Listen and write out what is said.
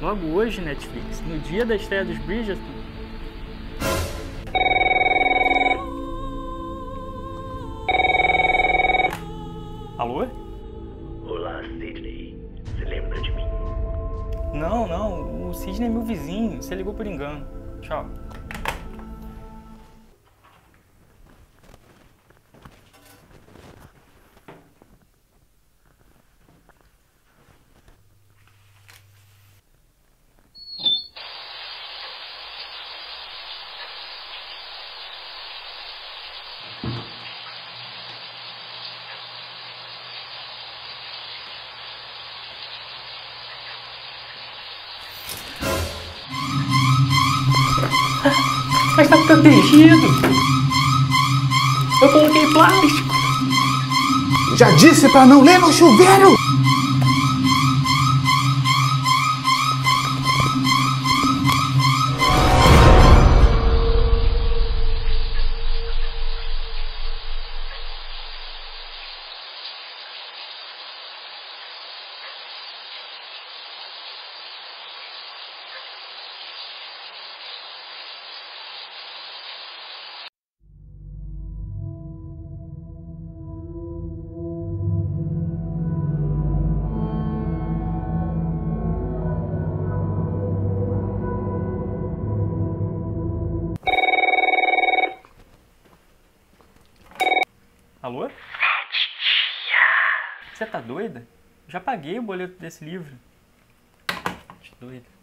Logo hoje, Netflix, no dia da estreia dos Bridgerton. Alô? Olá, Sidney. Você lembra de mim? Não, não, o Sidney é meu vizinho. Você ligou por engano. Tchau. Mas tá protegido. Eu coloquei plástico. Já disse pra não ler no chuveiro! Alô? Você tá doida? Já paguei o boleto desse livro. Doida.